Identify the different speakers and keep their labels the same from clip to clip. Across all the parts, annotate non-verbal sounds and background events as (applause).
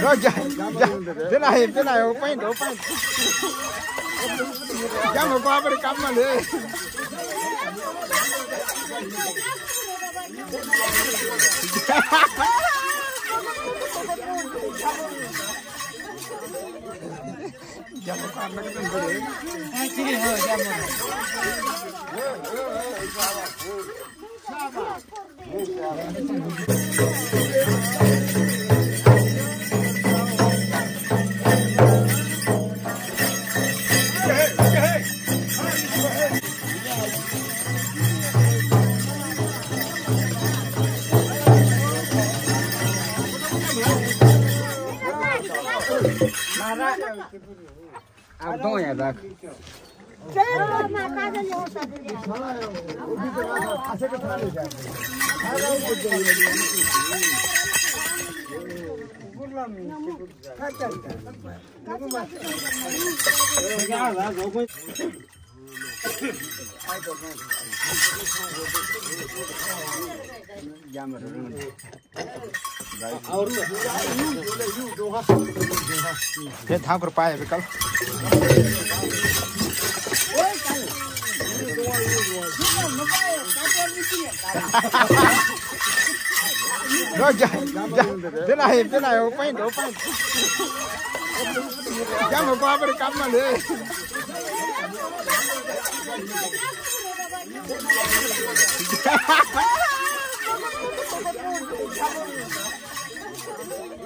Speaker 1: Rồi dạ, dạ, dạ. Thế này, thế này không phải đâu phải. Dạ mà qua bên cắm mà đi. (laughs) Dạ mà qua bên cắm mà đi.
Speaker 2: Ai chỉ hơi dạ mà. Hãy subscribe cho kênh Ghiền Mì Gõ Để không bỏ lỡ những video hấp dẫn Aldonha, da... Tira na casa de onça dele. Jammer. Aur
Speaker 1: ये धाम कर पाए कल लो जा जा देना है देना है ओपन ओपन जा मैं काम ना ले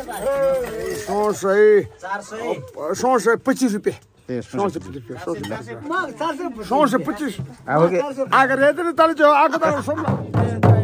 Speaker 2: सौ सय सौ सय पच्चिस रुपियाँ
Speaker 1: सौ सय पच्चिस
Speaker 2: रुपियाँ सौ सय पच्चिस
Speaker 1: आएको रेट आएको
Speaker 2: त